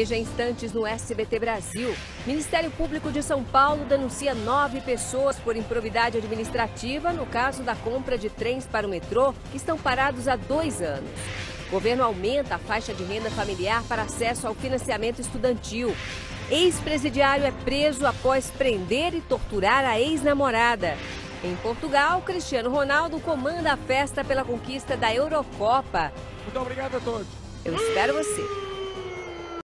Veja instantes no SBT Brasil. Ministério Público de São Paulo denuncia nove pessoas por improvidade administrativa no caso da compra de trens para o metrô que estão parados há dois anos. Governo aumenta a faixa de renda familiar para acesso ao financiamento estudantil. Ex-presidiário é preso após prender e torturar a ex-namorada. Em Portugal, Cristiano Ronaldo comanda a festa pela conquista da Eurocopa. Muito obrigado a todos. Eu espero você.